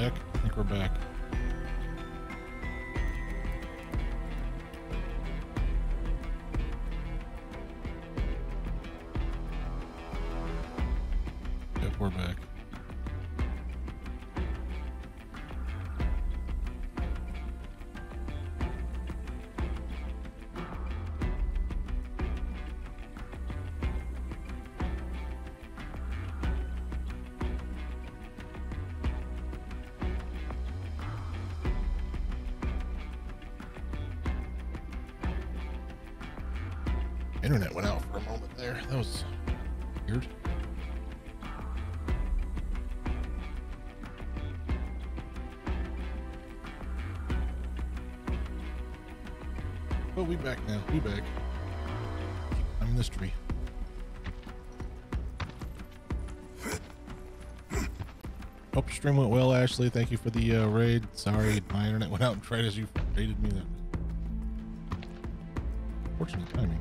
back? I think we're back. We back now. We back. I'm in this tree. Hope your stream went well, Ashley. Thank you for the uh, raid. Sorry, my internet went out and tried as you raided me. That fortunate timing.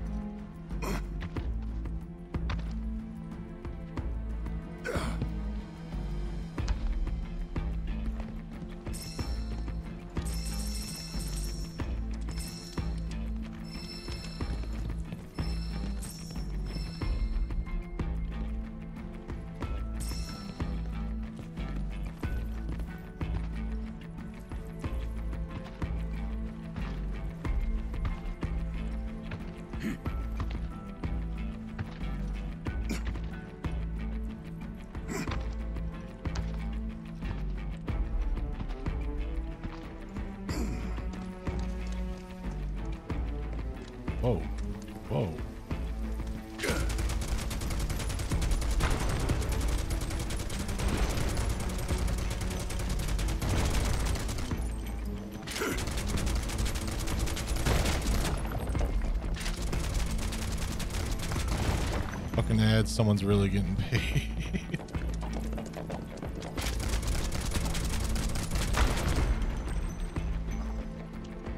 Someone's really getting paid.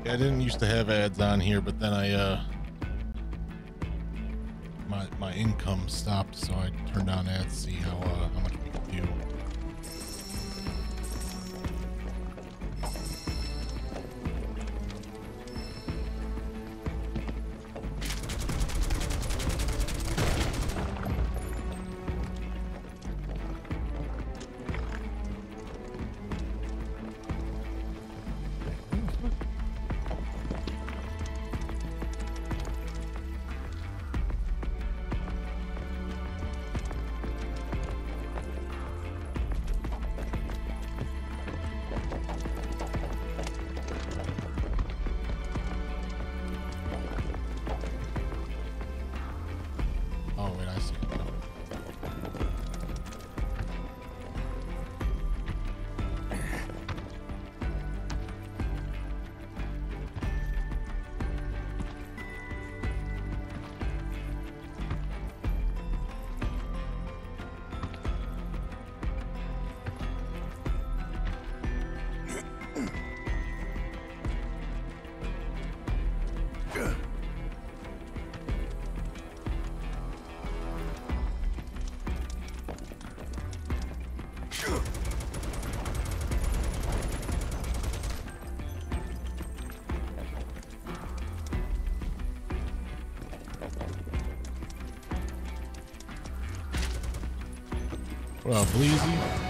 Yeah, I didn't used to have ads on here, but then I uh my my income stopped, so I turned on ads to see how uh, Up, Bleezy?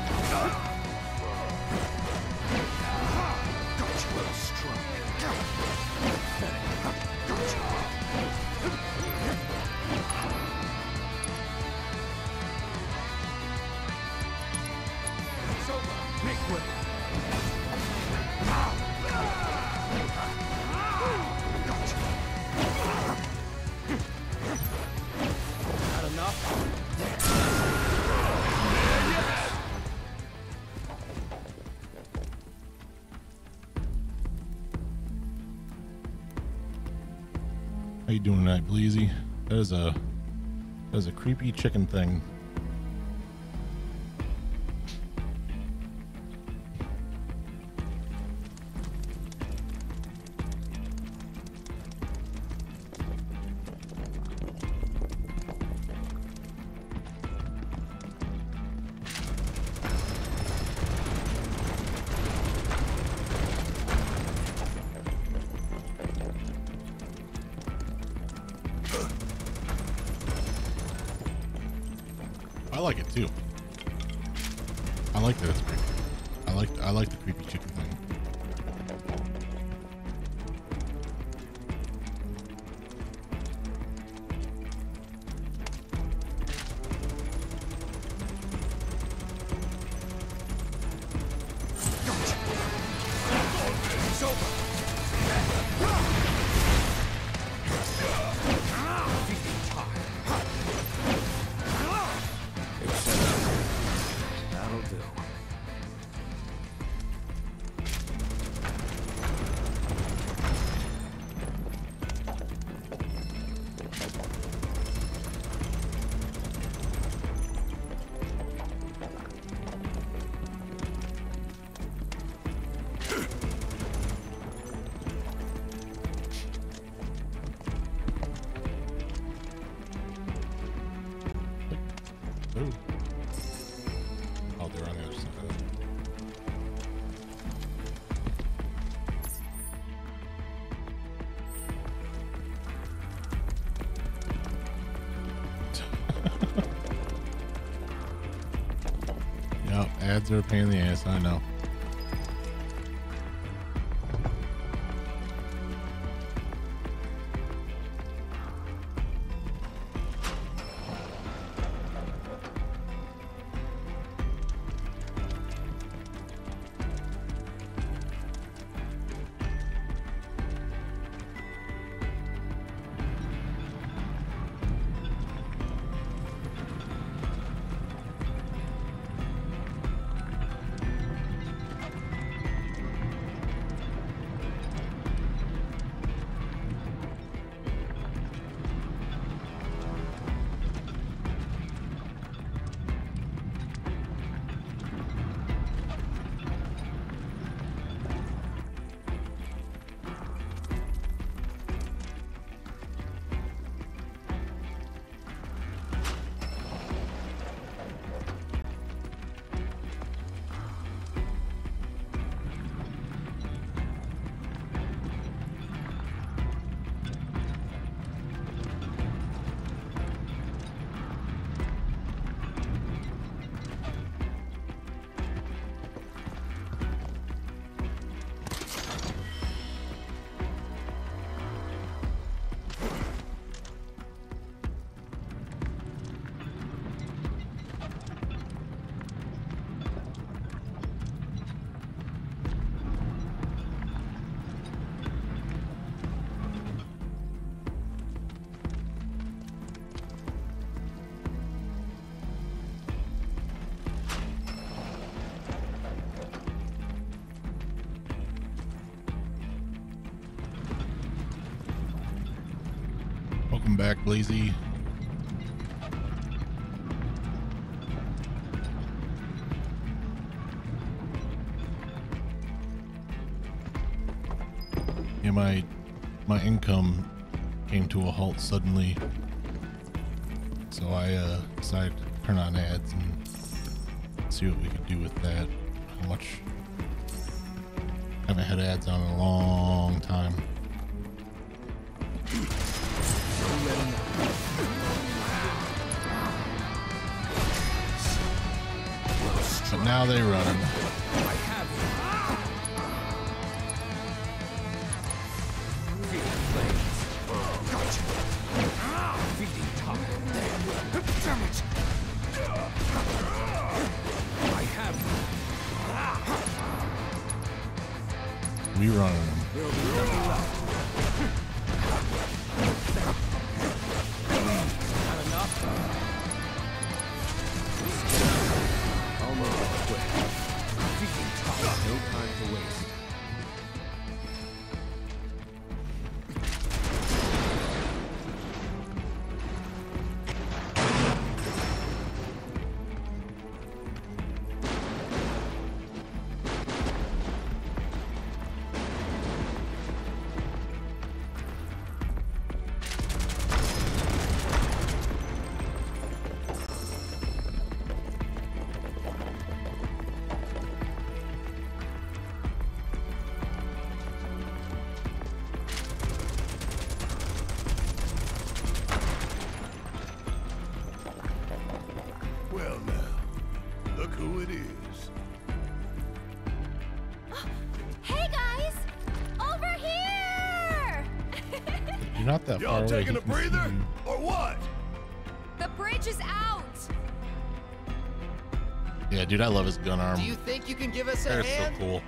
Tonight, Bleezy? That is a that is a creepy chicken thing. Are a pain in the ass, I know. Back, Blazy. Yeah, my my income came to a halt suddenly, so I uh, decided to turn on ads and see what we could do with that. How much? Haven't had ads on in a long time. You're not that far Y'all taking a breather? Or what? the bridge is out! Yeah, dude, I love his gun arm. Do you think you can give us a They're so hand? cool.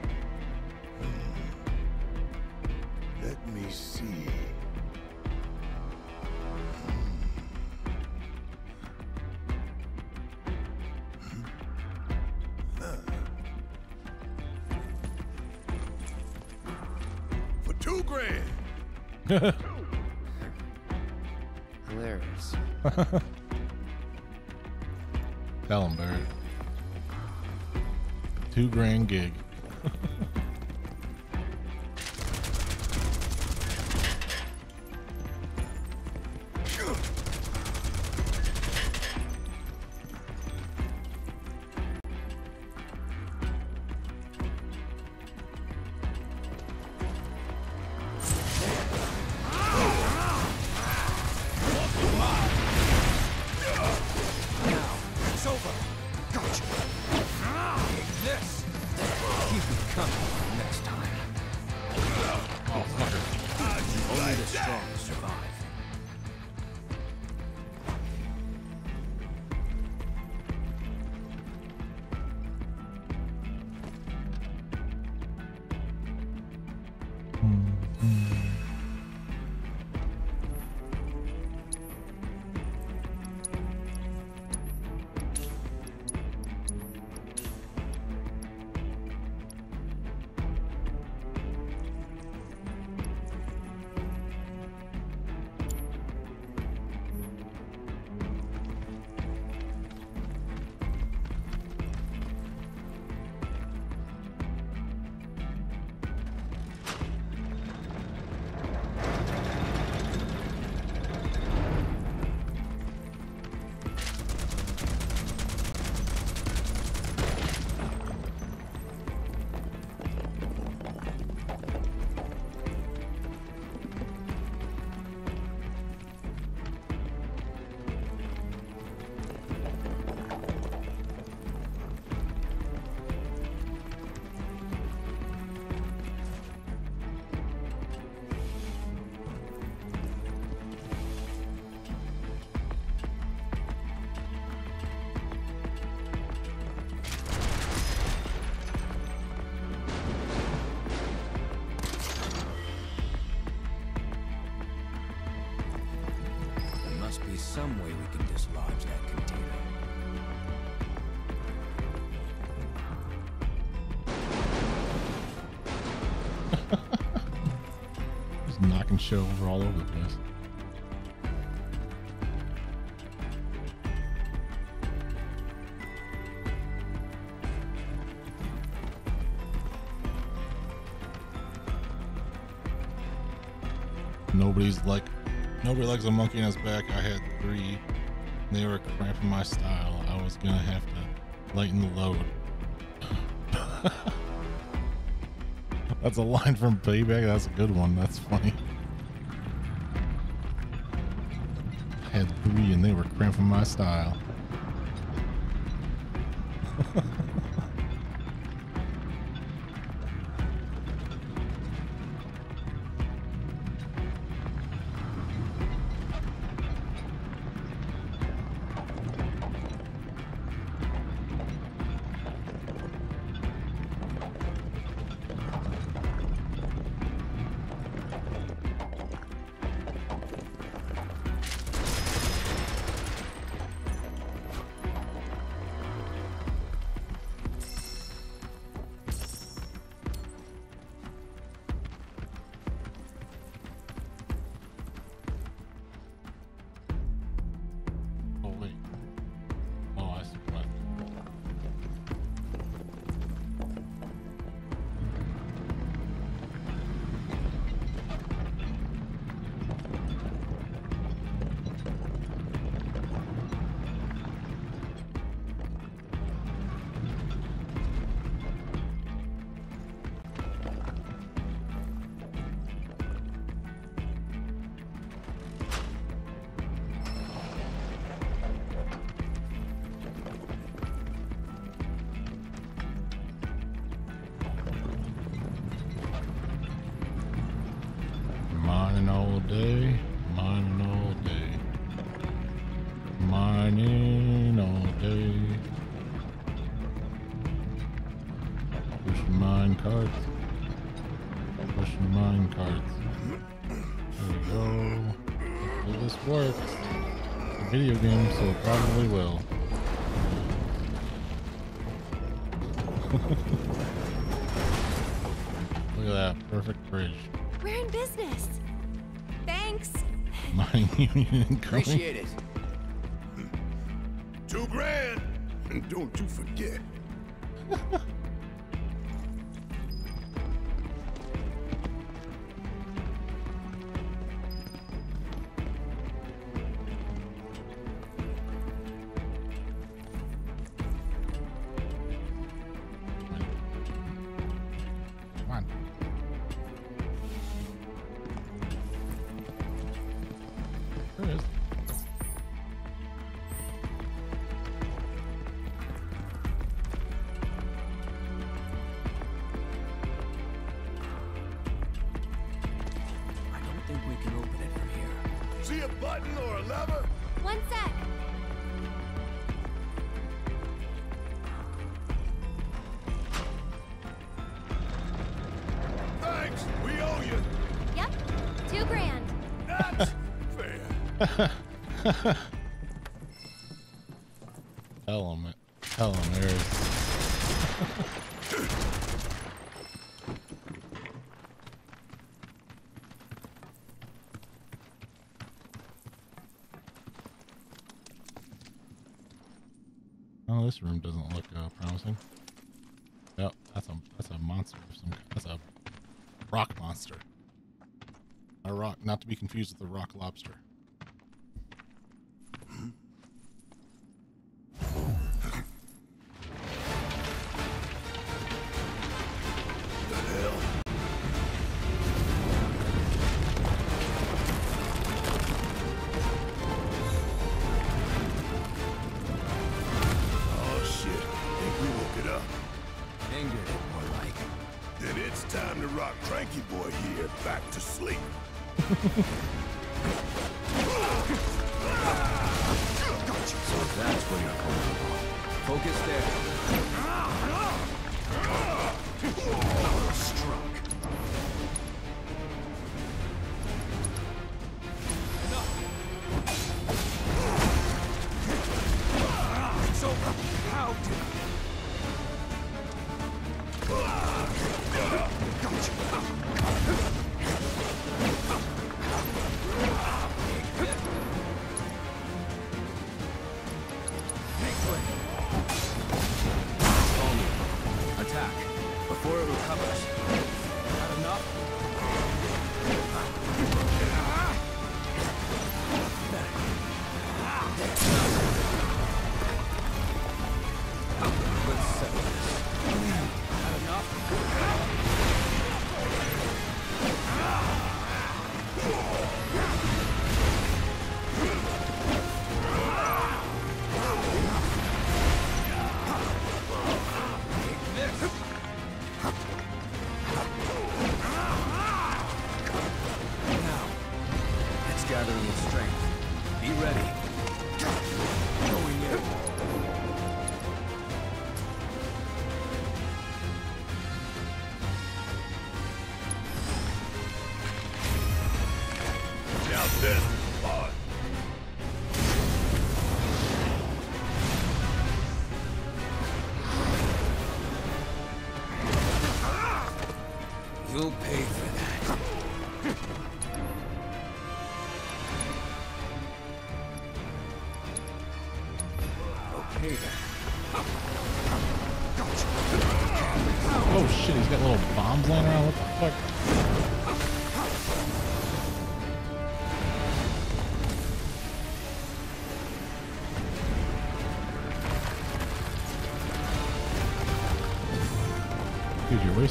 Shit over all over the place. Nobody's like, nobody likes a monkey on his back. I had three. They were cramping my style. I was gonna have to lighten the load. That's a line from Payback. That's a good one. That's funny. My style. day, mining all day. Mining all day. Pushing mine cart. Pushing mine cart. There we go. Hopefully this works. A video game, so it probably will. Look at that, perfect bridge. We're in business. Mining union Appreciate it. Two grand. And don't you forget. confused with the rock lobster.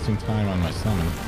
wasting time on my summon.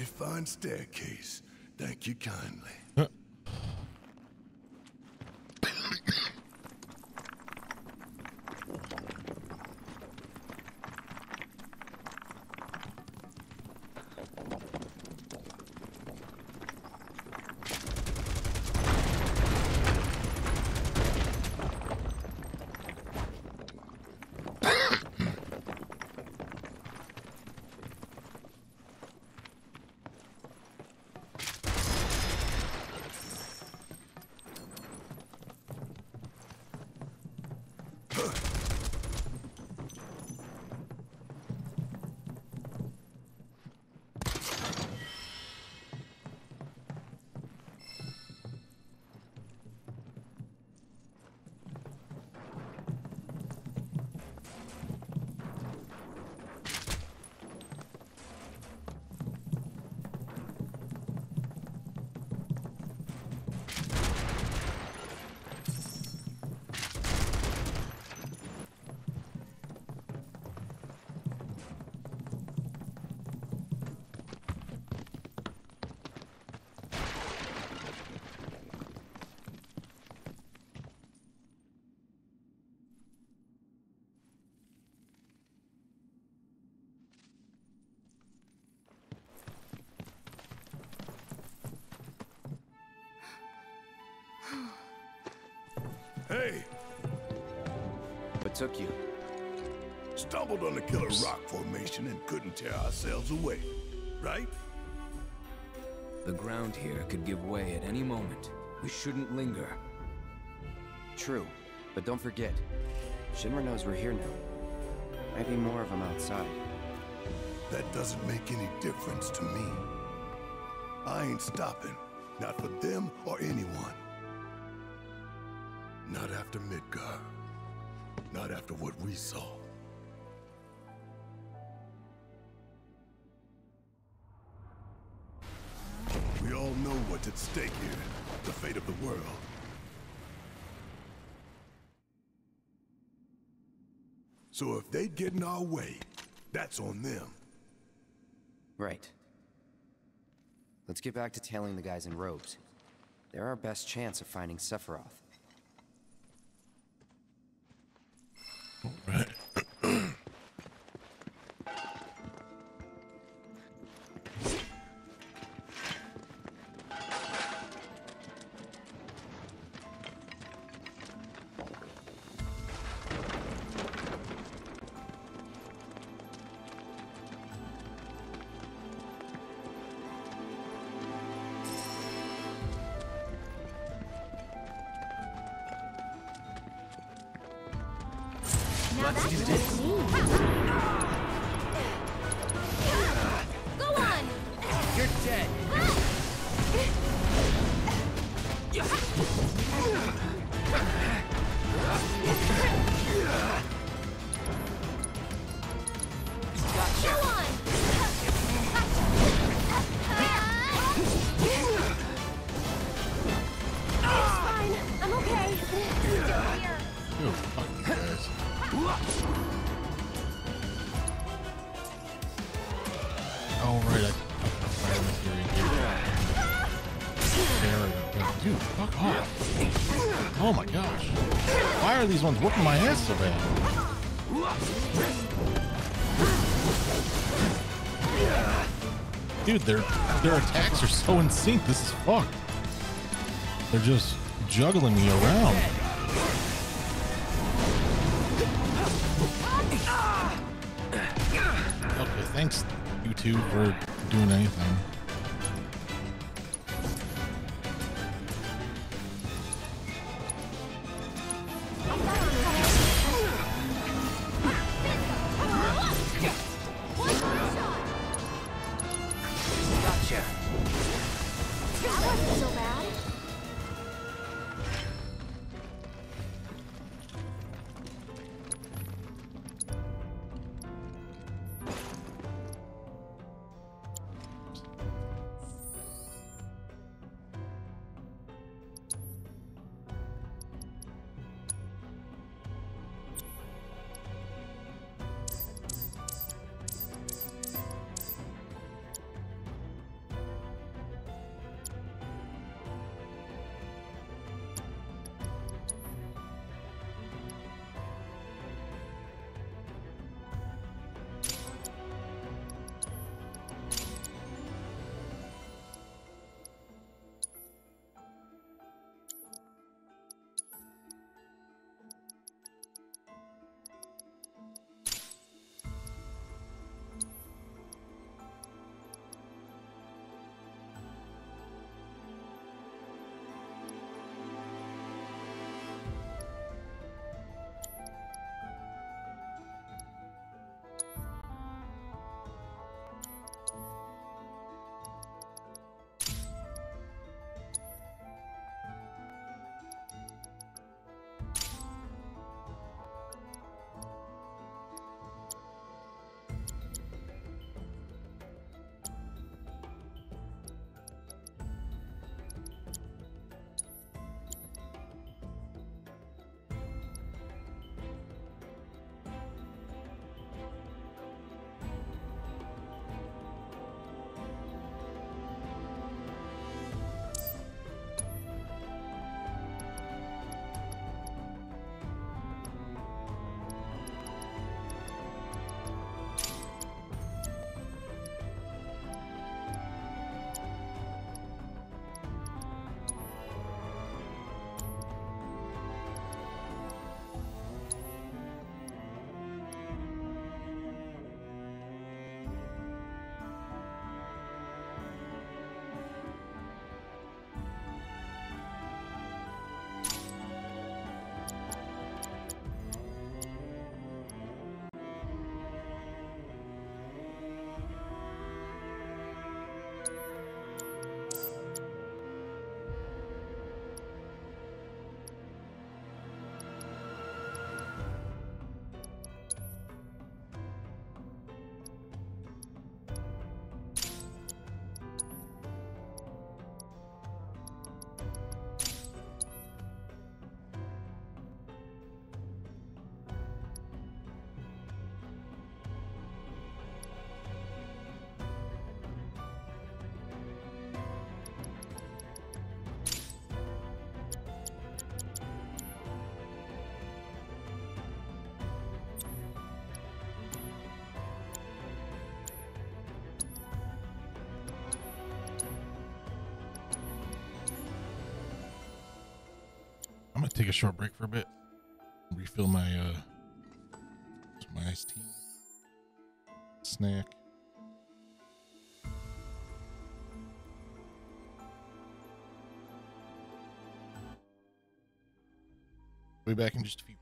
Mighty fine staircase. Thank you kindly. Hey, What took you? stumbled on the killer rock formation and couldn't tear ourselves away, right? The ground here could give way at any moment. We shouldn't linger. True, but don't forget, Shinra knows we're here now. Might be more of them outside. That doesn't make any difference to me. I ain't stopping. Not for them or anyone. Not after Midgar. Not after what we saw. We all know what's at stake here. The fate of the world. So if they get in our way, that's on them. Right. Let's get back to tailing the guys in robes. They're our best chance of finding Sephiroth. Right. These ones whooping my ass so bad? Dude, their their attacks are so in sync. This is fucked. They're just juggling me around. Okay, thanks you for take a short break for a bit. Refill my uh my iced tea. Snack. Be back in just a few.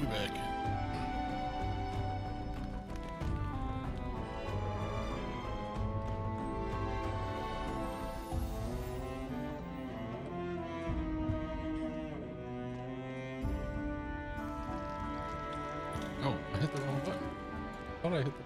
We back. Oh, I hit the wrong button. Thought I hit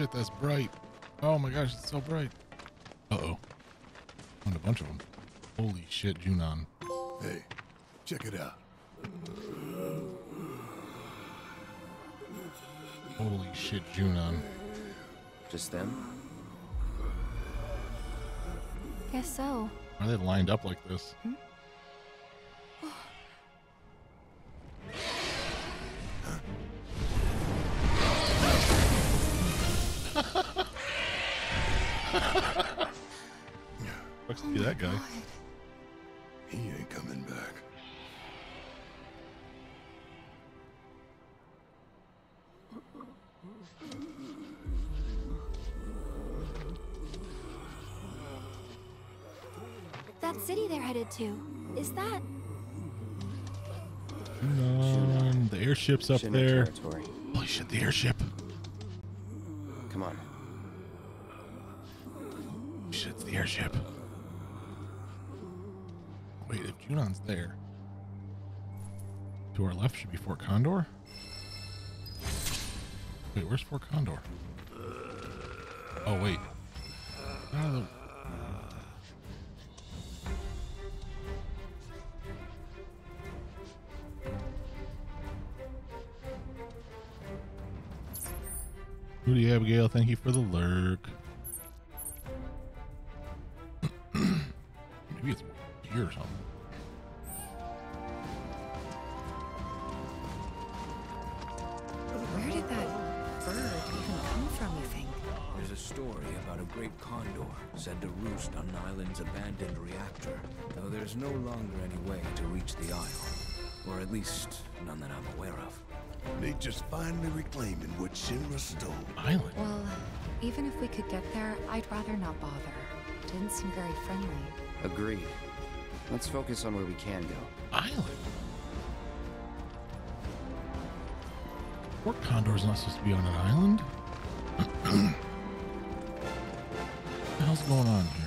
shit, that's bright. Oh my gosh, it's so bright. Uh oh. Found a bunch of them. Holy shit, Junon. Hey, check it out. Holy shit, Junon. Just them? Guess so. Why are they lined up like this? Sucks city to. Is that? Junon. The airship's up Shinra there. territory. Holy shit, the airship. Come on. Shit, it's the airship. Wait, if Junon's there, to our left should be Fort Condor. Wait, where's Fort Condor? Oh wait. Out of the- Rudy Abigail, thank you for the lurk. Maybe it's here or something. Where did that bird even come from, you think? There's a story about a great condor said to roost on an island's abandoned reactor, though there's no longer any way to reach the isle. Or at least none that I'm aware of. Nature's finally reclaiming what Shinra stole. Island. Well, even if we could get there, I'd rather not bother. Didn't seem very friendly. Agreed. Let's focus on where we can go. Island. Fort Condor's not supposed to be on an island. what the hell's going on here?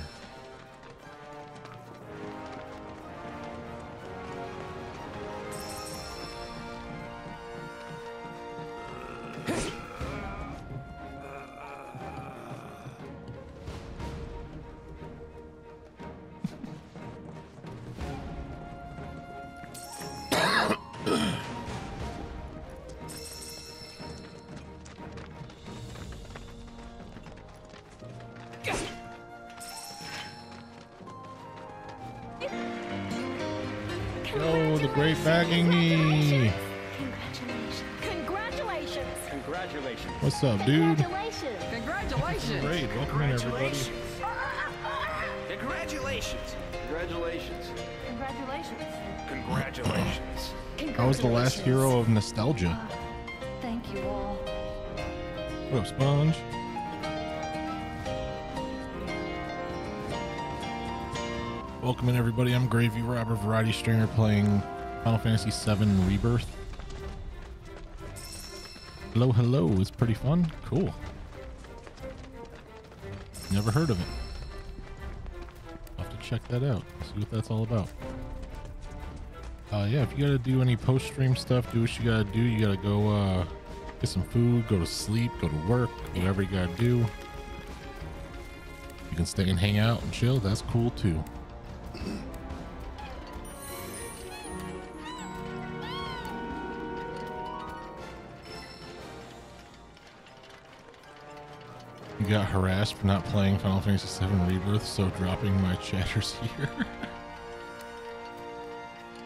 Congratulations. Great. Welcome in, everybody. Congratulations. Congratulations. Congratulations. Congratulations. I was the last hero of nostalgia. Thank you all. What up, Sponge? Welcome in, everybody. I'm Gravy Robber, Variety Stringer, playing Final Fantasy VII Rebirth. Hello, hello. It's pretty fun. Cool. Never heard of it. Check that out. See what that's all about. Uh, yeah, if you gotta do any post-stream stuff, do what you gotta do. You gotta go, uh, get some food, go to sleep, go to work, whatever you gotta do. You can stay and hang out and chill. That's cool too. You got harassed for not playing Final Fantasy VII Rebirth, so dropping my chatters here.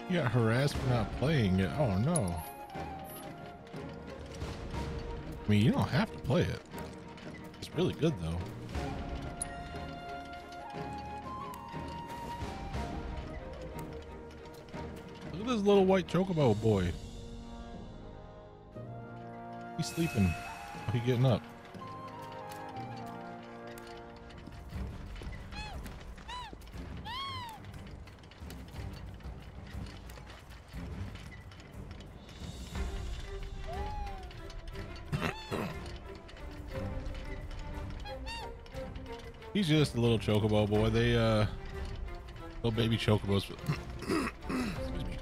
you got harassed for not playing it. Oh no. I mean, you don't have to play it. It's really good though. Look at this little white chocobo boy. He's sleeping. He getting up. He's just a little chocobo boy. They uh little baby chocobos excuse me.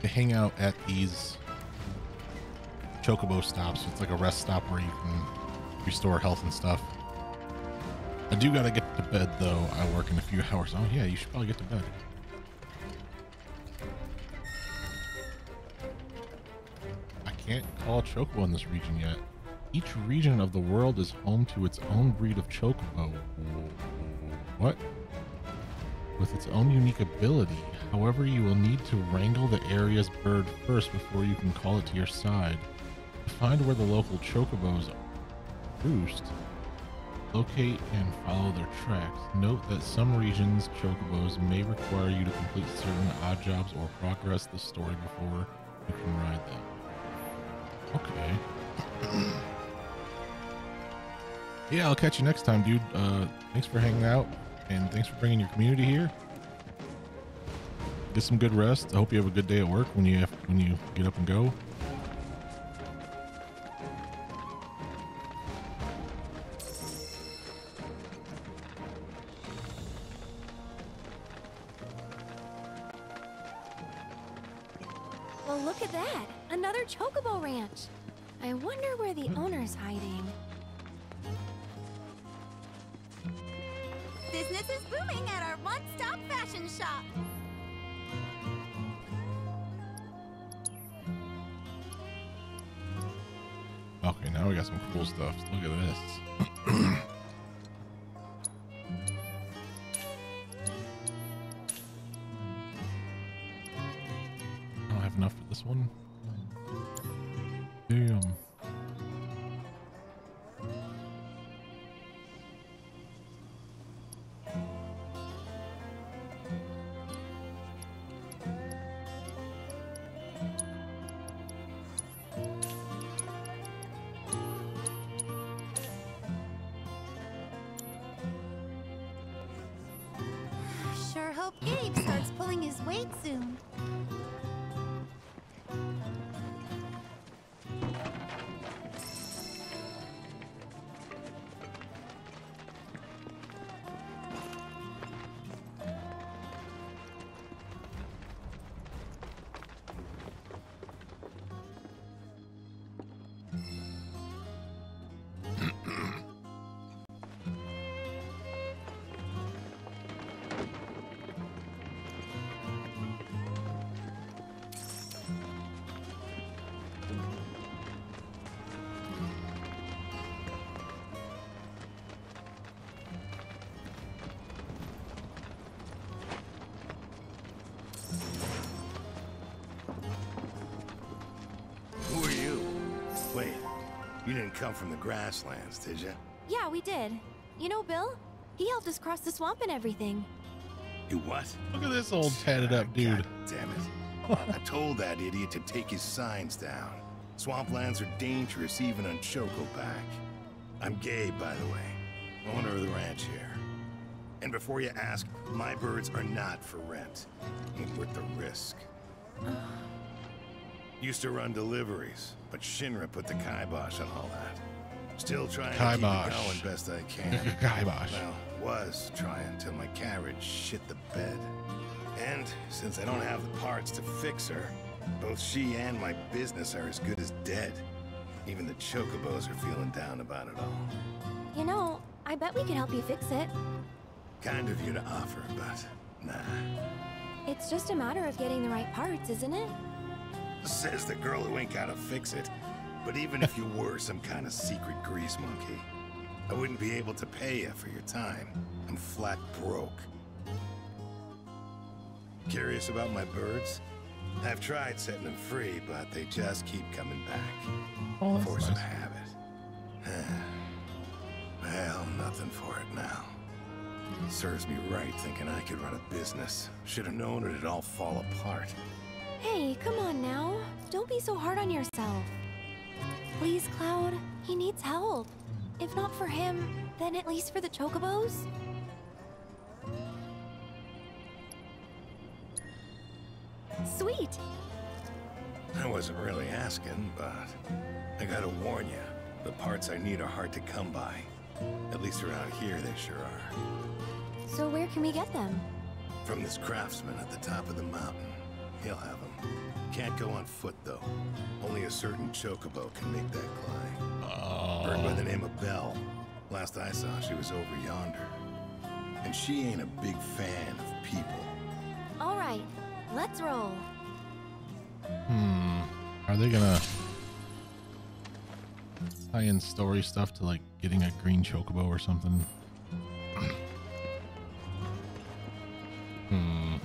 They hang out at these chocobo stops. It's like a rest stop where you can restore health and stuff. I do gotta get to bed though. I work in a few hours. Oh yeah, you should probably get to bed. I can't call chocobo in this region yet. Each region of the world is home to its own breed of chocobo. What? With its own unique ability. However, you will need to wrangle the area's bird first before you can call it to your side. To find where the local chocobos roost, locate and follow their tracks. Note that some regions' chocobos may require you to complete certain odd jobs or progress the story before you can ride them. Okay. Yeah, I'll catch you next time, dude. Uh, thanks for hanging out, and thanks for bringing your community here. Get some good rest. I hope you have a good day at work when you have, when you get up and go. You from the grasslands, did you? Yeah, we did. You know Bill? He helped us cross the swamp and everything. You what? Look at this old tatted up dude. God damn it. I told that idiot to take his signs down. Swamplands are dangerous even on Chocoback. I'm Gabe, by the way, owner of the ranch here. And before you ask, my birds are not for rent. Ain't worth the risk. Used to run deliveries, but Shinra put the kibosh on all that. Still trying to keep Kibosh. it going best I can. Kibosh. Well, was trying till my carriage shit the bed. And since I don't have the parts to fix her, both she and my business are as good as dead. Even the chocobos are feeling down about it all. You know, I bet we could help you fix it. Kind of you to offer, but nah. It's just a matter of getting the right parts, isn't it? Says the girl who ain't gotta fix it. But even if you were some kind of secret grease monkey, I wouldn't be able to pay you for your time. I'm flat broke. Curious about my birds? I've tried setting them free, but they just keep coming back. Oh, Force of nice. habit. well, nothing for it now. Serves me right thinking I could run a business. Should have known it'd all fall apart. Hey, come on now. Don't be so hard on yourself. Please, Cloud. He needs help. If not for him, then at least for the chocobos. Sweet. I wasn't really asking, but I gotta warn you, the parts I need are hard to come by. At least around here, they sure are. So where can we get them? From this craftsman at the top of the mountain. He'll have them. Can't go on foot, though. Only a certain chocobo can make that climb. Oh. Bird by the name of Belle. Last I saw, she was over yonder. And she ain't a big fan of people. All right, let's roll. Hmm. Are they gonna tie in story stuff to like getting a green chocobo or something? hmm.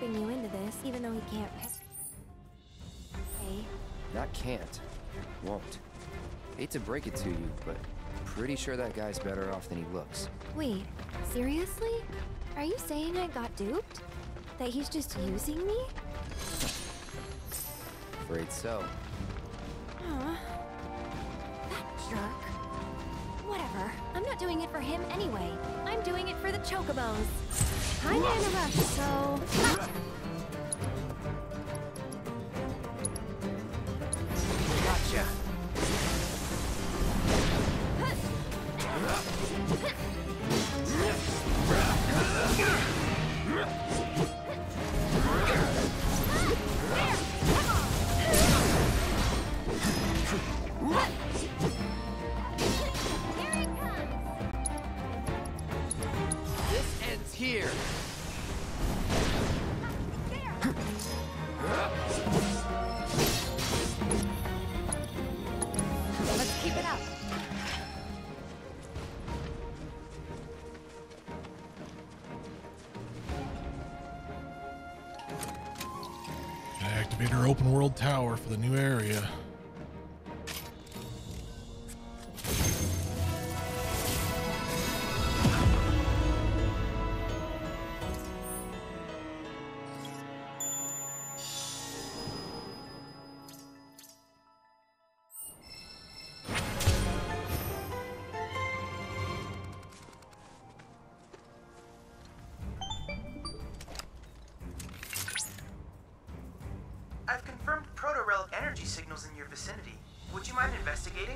Roping you into this, even though he can't. Hey, Not can't. Won't. Hate to break it to you, but pretty sure that guy's better off than he looks. wait, seriously? Are you saying I got duped? That he's just using me? Afraid so. Aw. That jerk. Whatever. I'm not doing it for him anyway. I'm doing it for the chocobos. I'm in a rush, so. This cliff appears to be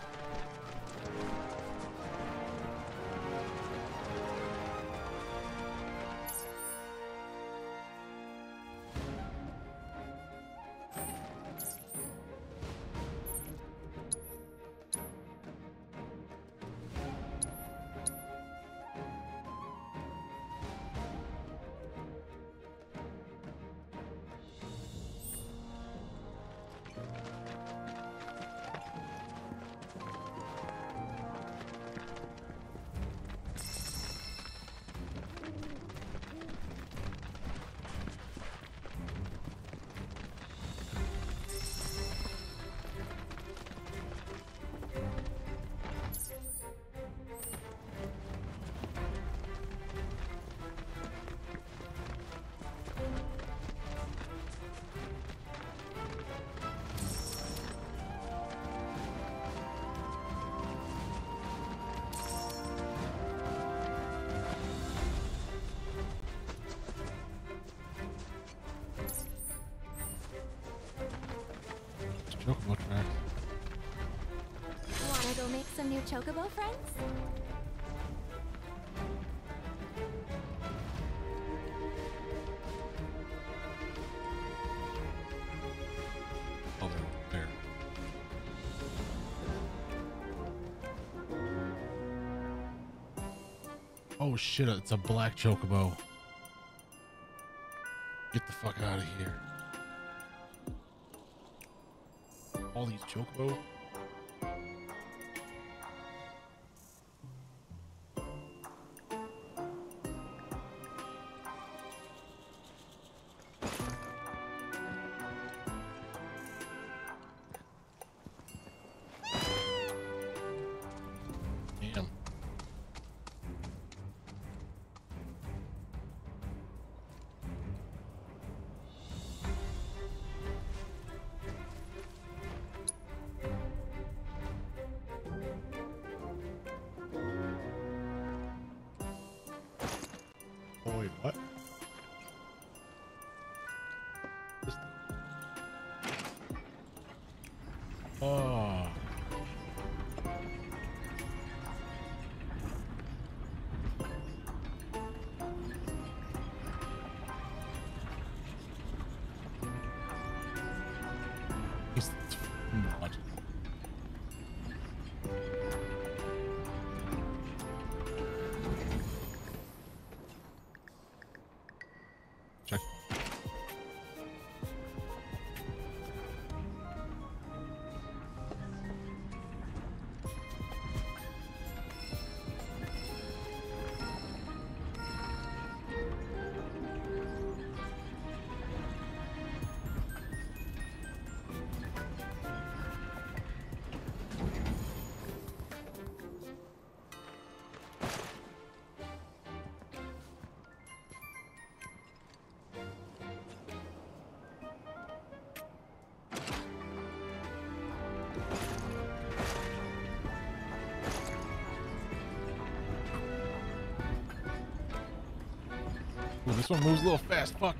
new chocobo friends? Oh. Oh shit, it's a black chocobo. Get the fuck out of here. All these chocobo? One moves a little fast. Fuck.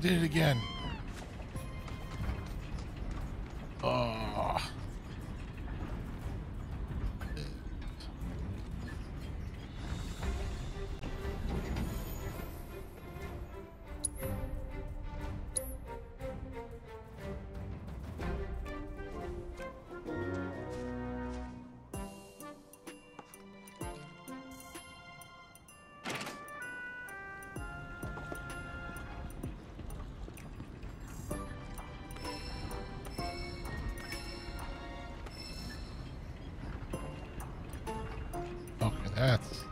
Did it again. That's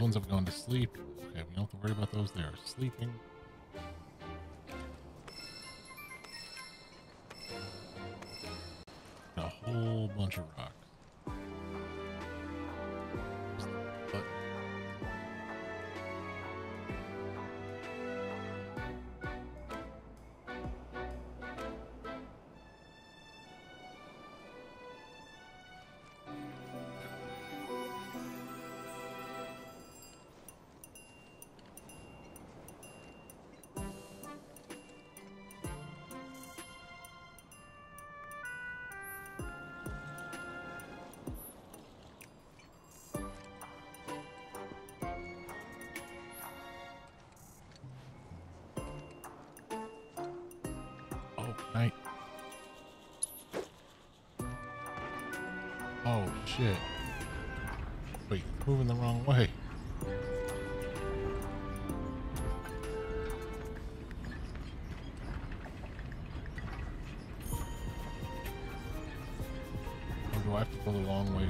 those ones have gone to sleep. Okay, we don't have to worry about those. They are sleeping. Shit. Wait, moving the wrong way. Or do I have to go the long way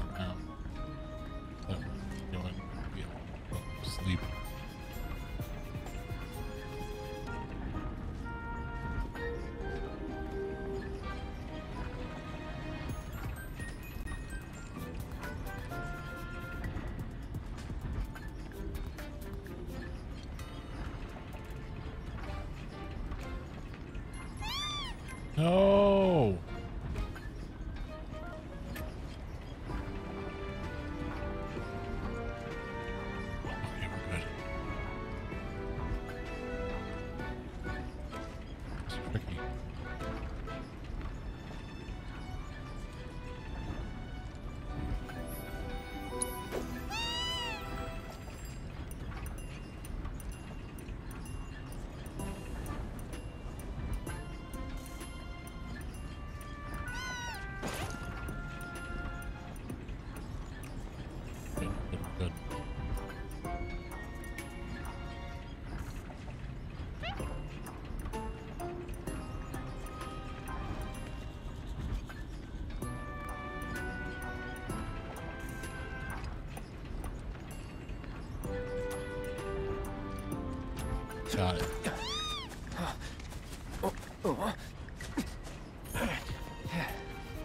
Got it.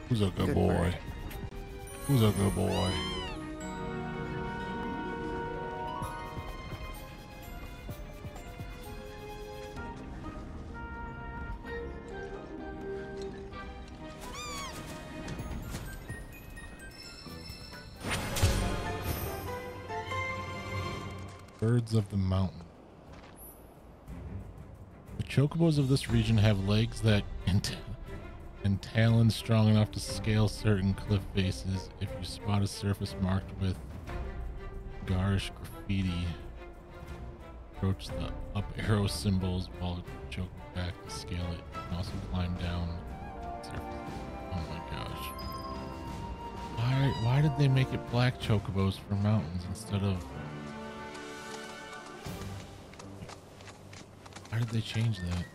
Who's a good, Good boy? bird. Who's a good boy? Birds of the mountain. Chocobos of this region have legs that and, and talons strong enough to scale certain cliff faces. If you spot a surface marked with garish graffiti, approach the up arrow symbols while choke back to scale it. Can also climb down. Oh my gosh. Why why did they make it black chocobos for mountains instead of Why did they change that?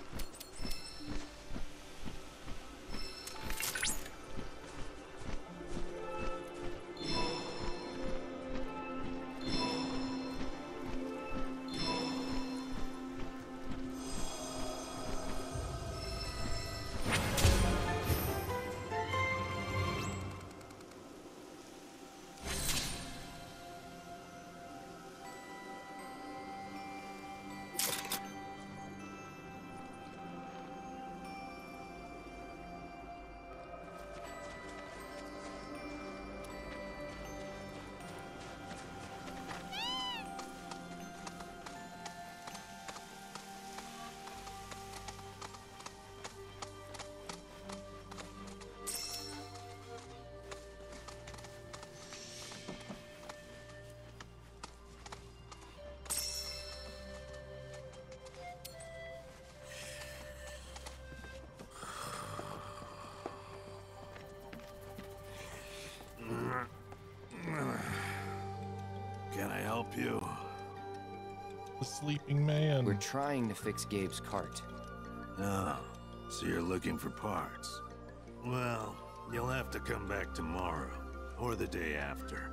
help you? The sleeping man. We're trying to fix Gabe's cart. Oh, so you're looking for parts. Well, you'll have to come back tomorrow, or the day after.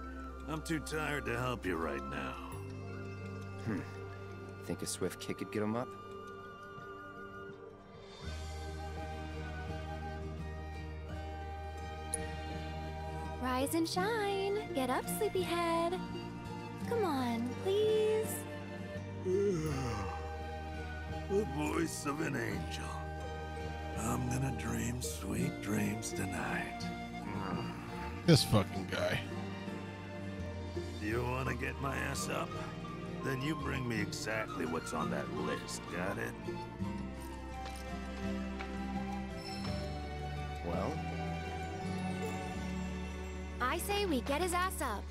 I'm too tired to help you right now. Hmm. Think a swift kick could get him up? Rise and shine. Get up, sleepyhead. Come on, please. The voice of an angel. I'm gonna dream sweet dreams tonight. This fucking guy. You wanna get my ass up? Then you bring me exactly what's on that list, got it? Well, I say we get his ass up.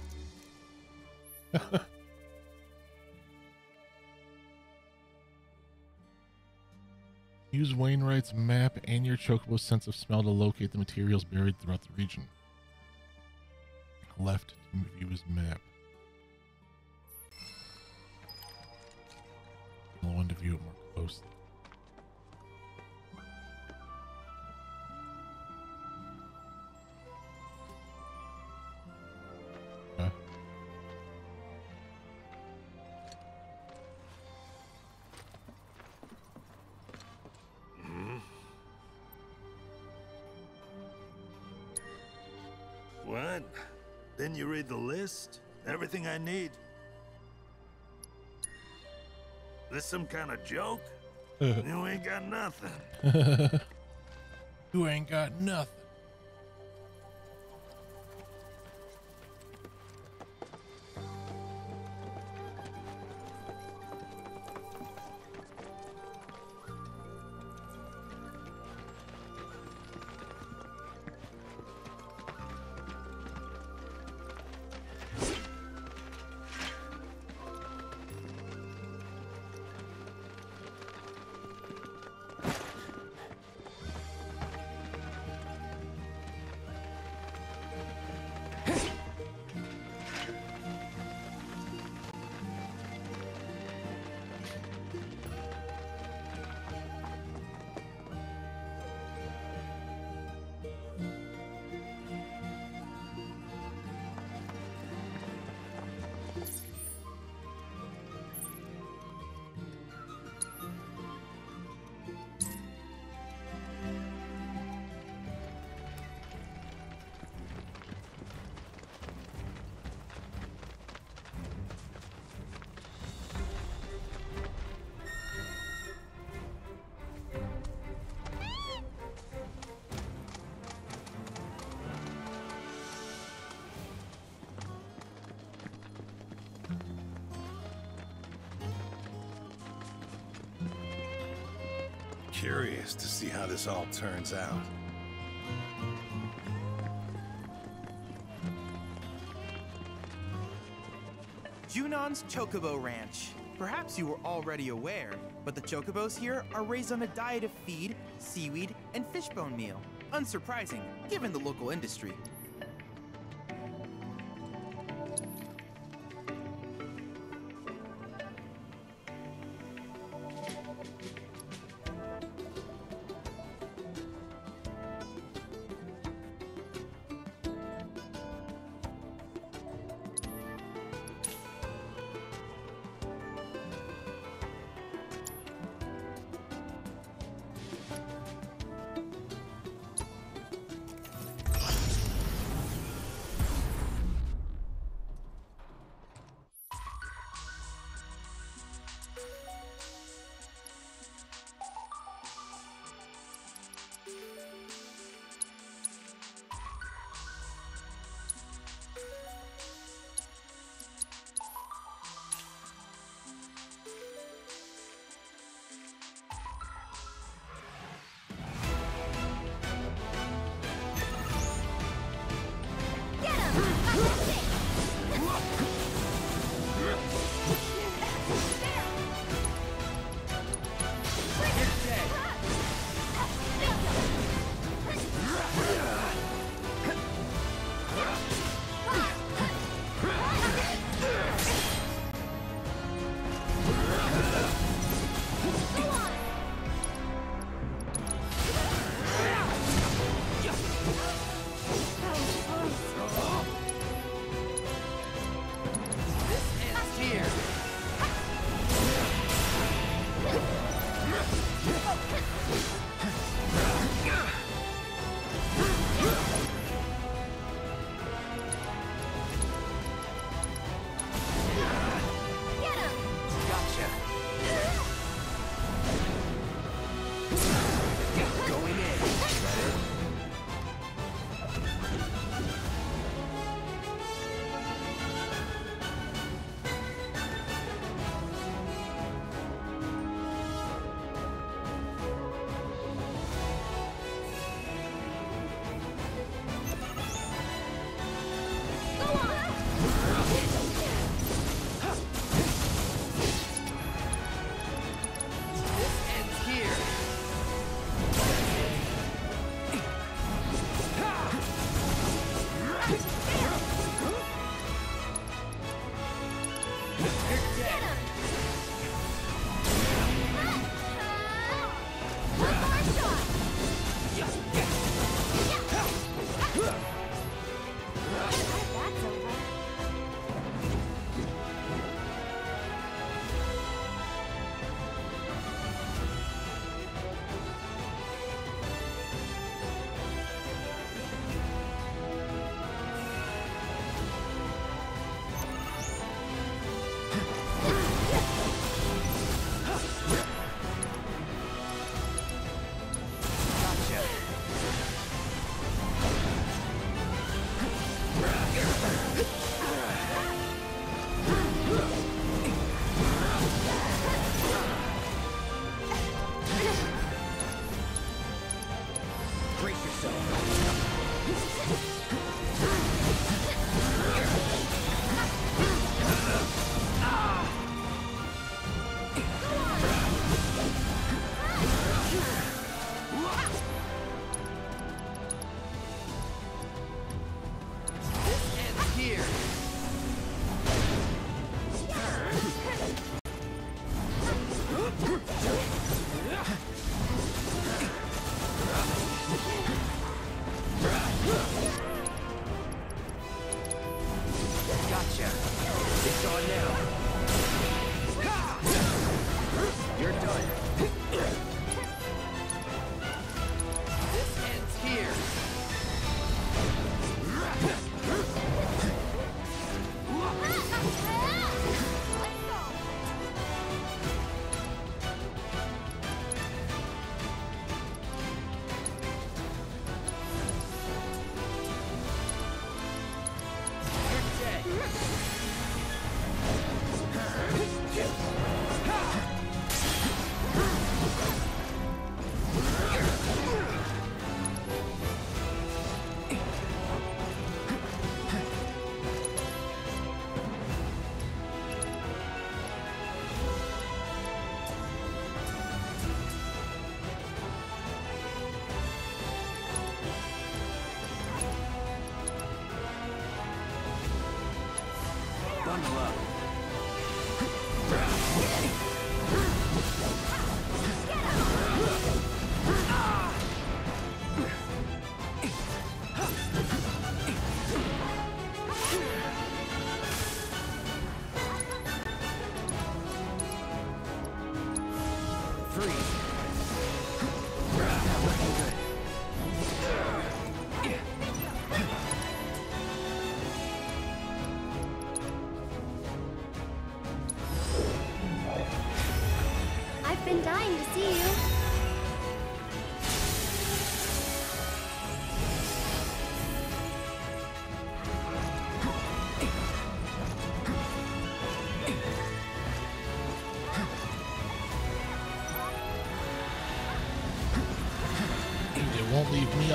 Use Wainwright's map and your chocobo's sense of smell to locate the materials buried throughout the region. Left to view his map. I want to view it more closely. I need? This some kind of joke? Uh-huh. you ain't got nothing. you ain't got nothing? curious to see how this all turns out. Junon's Chocobo Ranch. Perhaps you were already aware, but the chocobos here are raised on a diet of feed, seaweed, and fishbone meal. Unsurprising, given the local industry.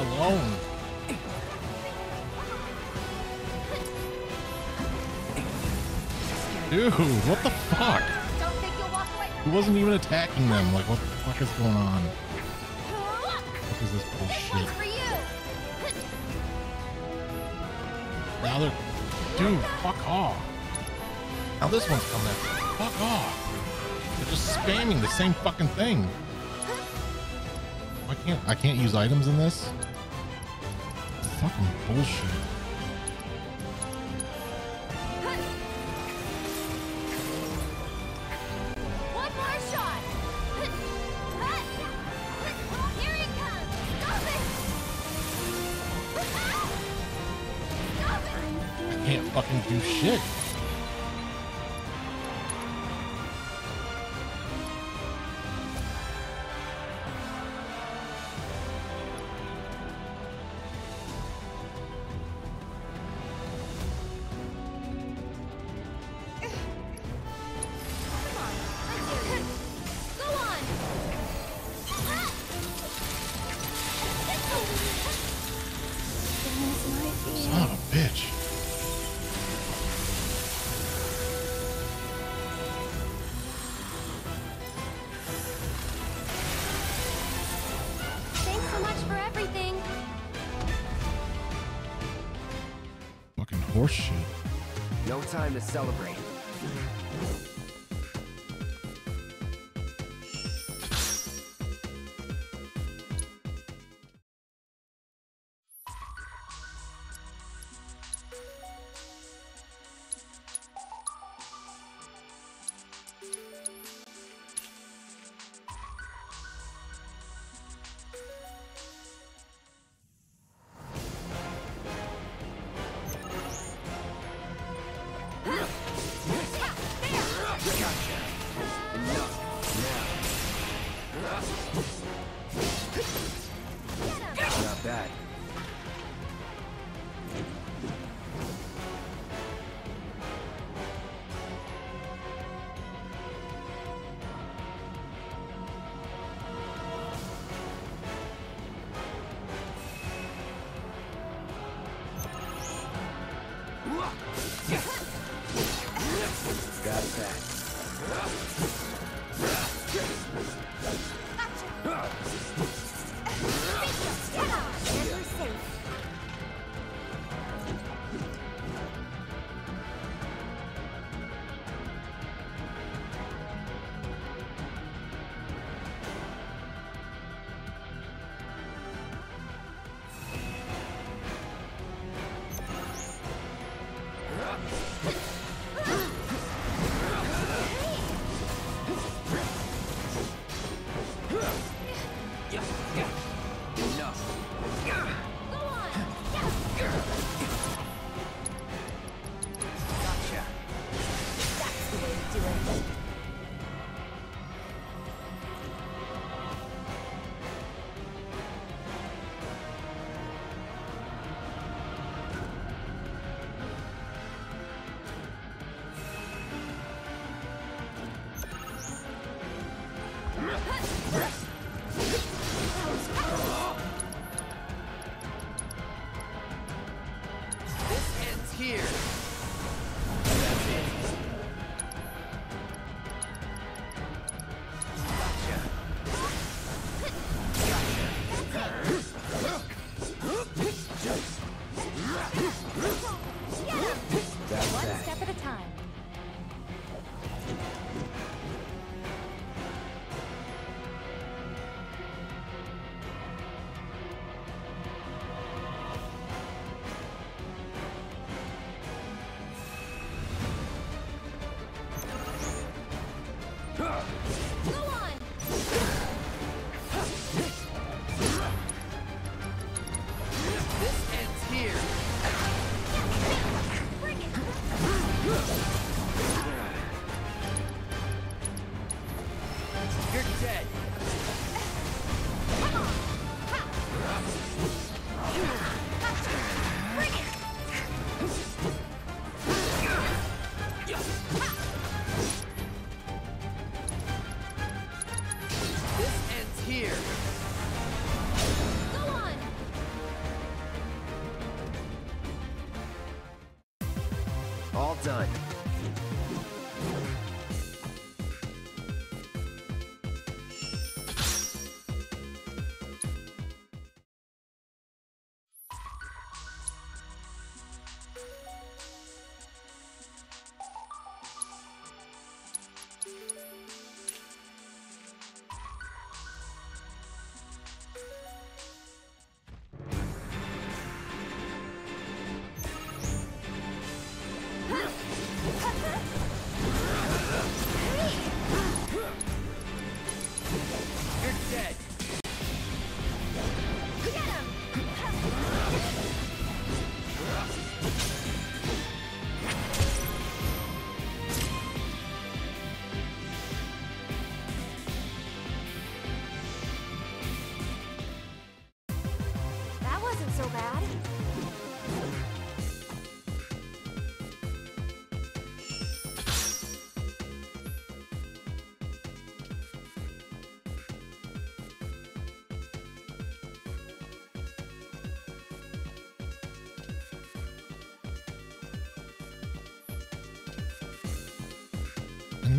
Alone. Dude, what the fuck? He wasn't even attacking them. Like, what the fuck is going on? What is this bullshit? Now they're. Dude, fuck off. Now this one's coming. Fuck off. They're just spamming the same fucking thing. I can't. I can't use items in this. Fucking bullshit. Time to celebrate.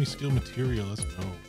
Enemy skill materia. Let's go.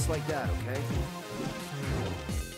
Just like that, okay?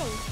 nothing.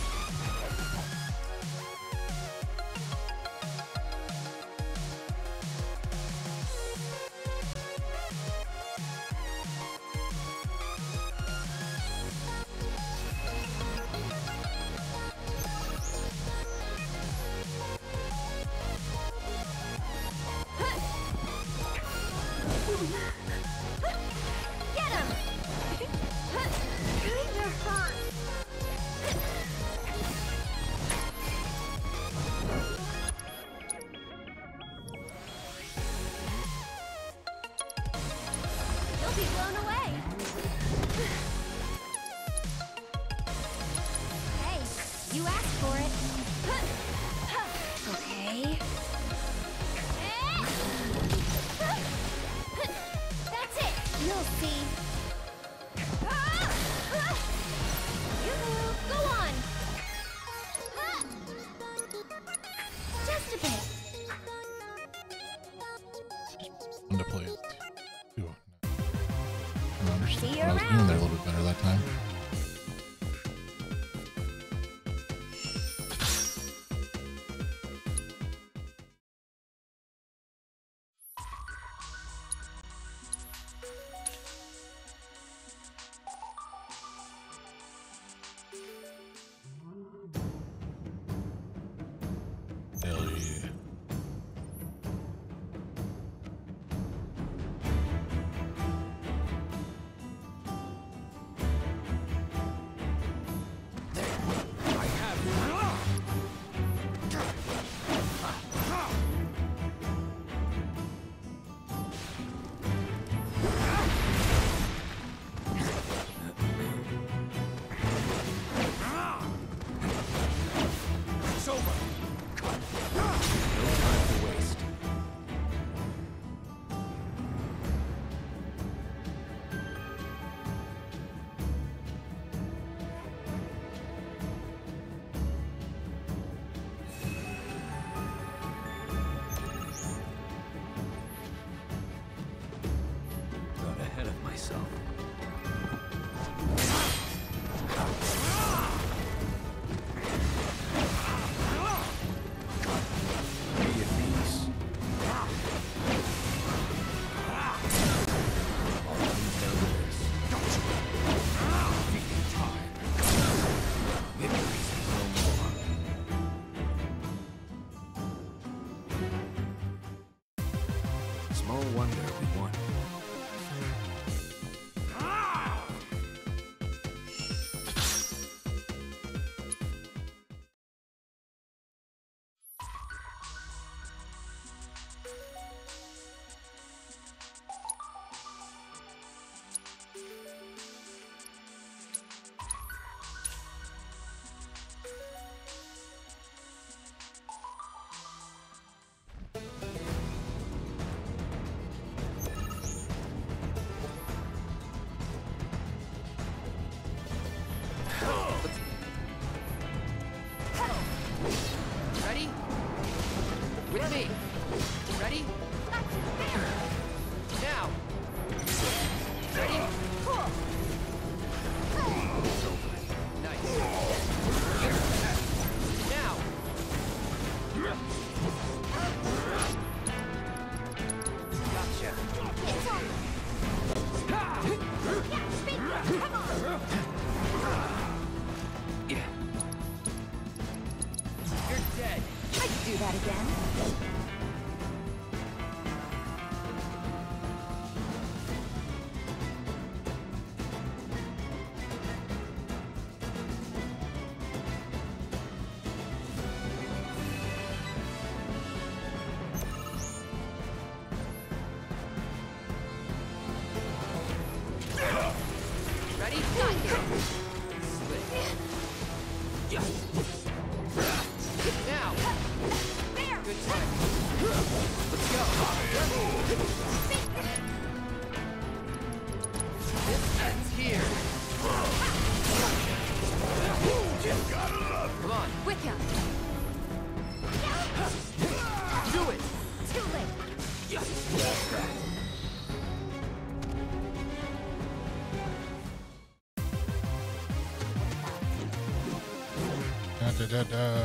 Da,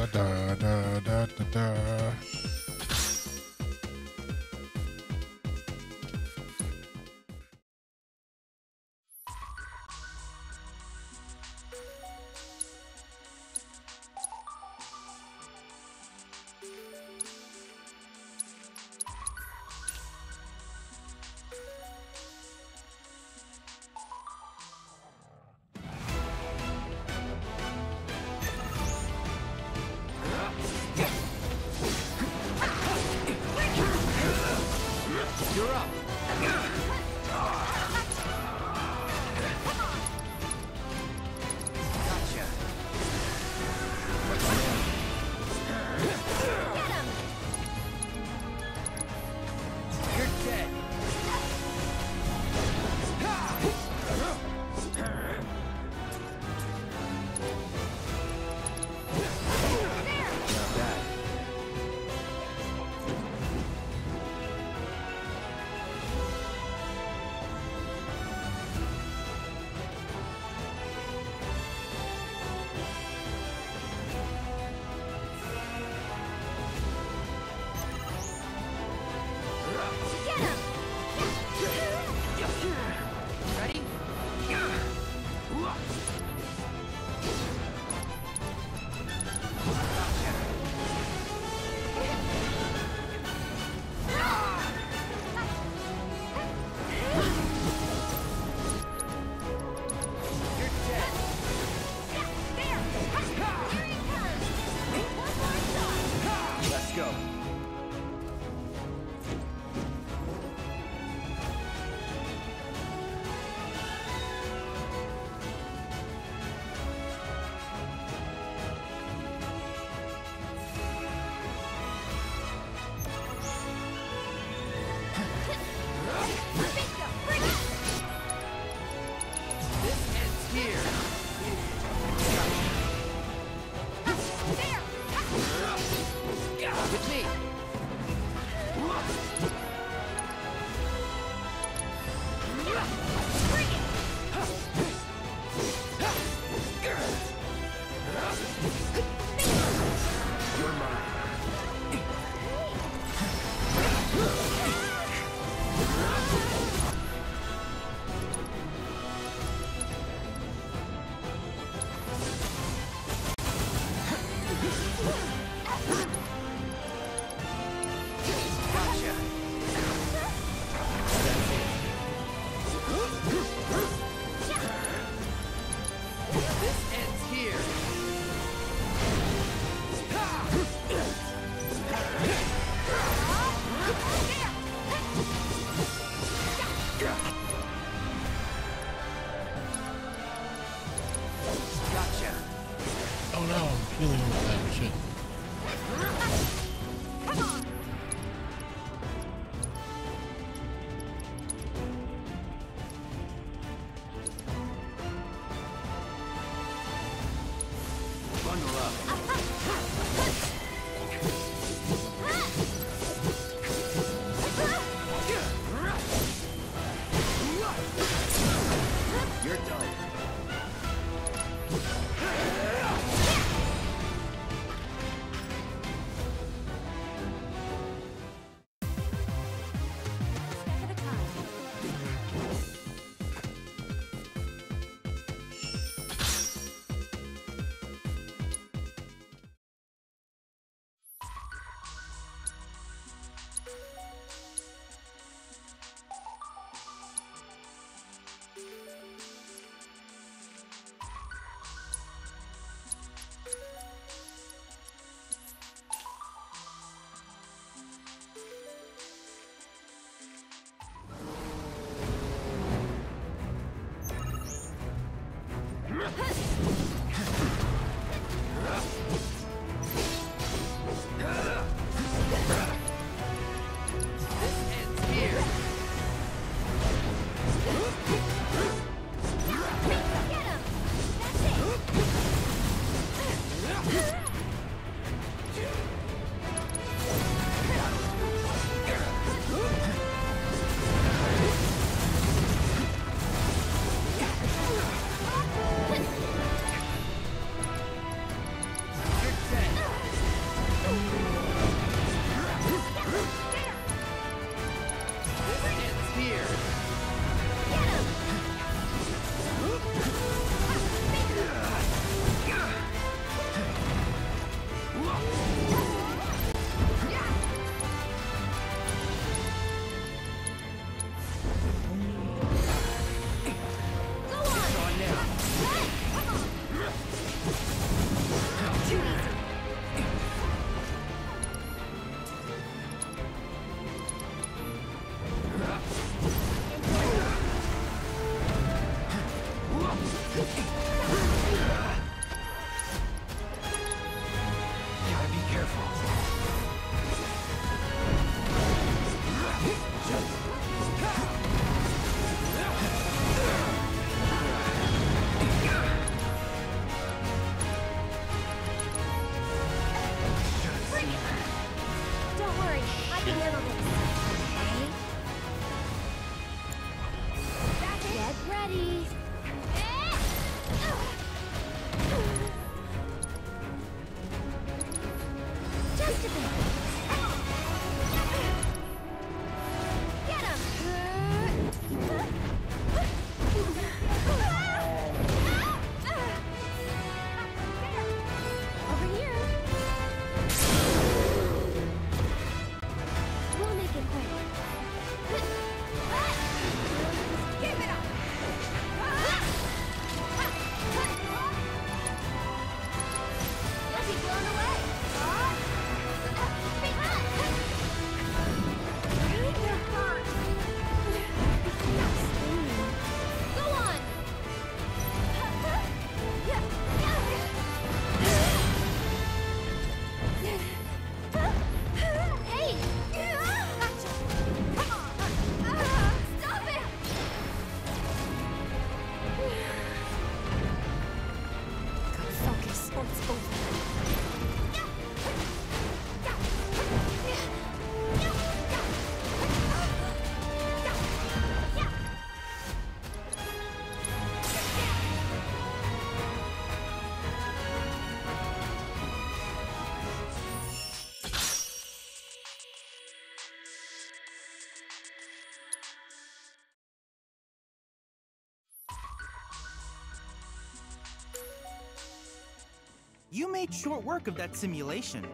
short work of that simulation.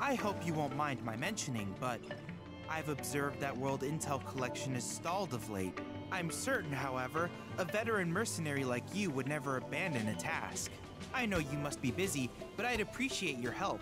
I hope you won't mind my mentioning, but I've observed that World Intel collection is stalled of late. I'm certain, however, a veteran mercenary like you would never abandon a task. I know you must be busy, but I'd appreciate your help.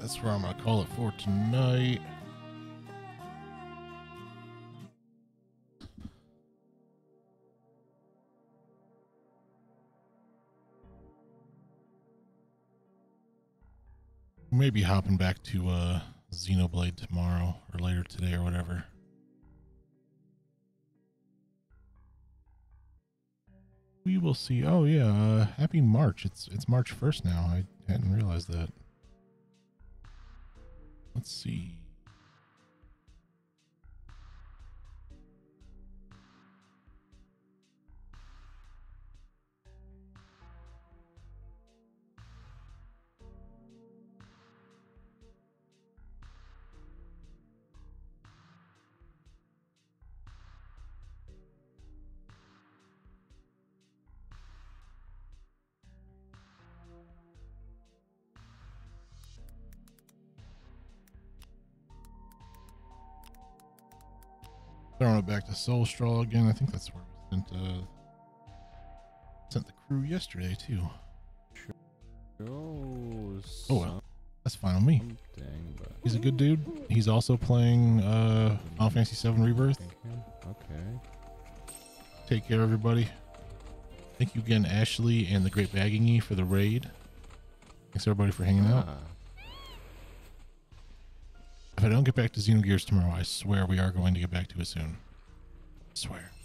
That's where I'm gonna call it for tonight. Maybe hopping back to uh Xenoblade tomorrow or later today or whatever. We will see. Oh yeah, uh, happy March. It's it's March 1st now. I hadn't realized that. See. Soul Straw again. I think that's where we sent uh sent the crew yesterday too. Oh, Oh well. That's fine with me. He's a good dude. He's also playing uh Final Fantasy VII Rebirth. okay. Take care everybody. Thank you again, Ashley and the Great Bagging E for the raid. Thanks everybody for hanging out. Ah, If I don't get back to Xenogears tomorrow, I swear we are going to get back to it soon. Swear.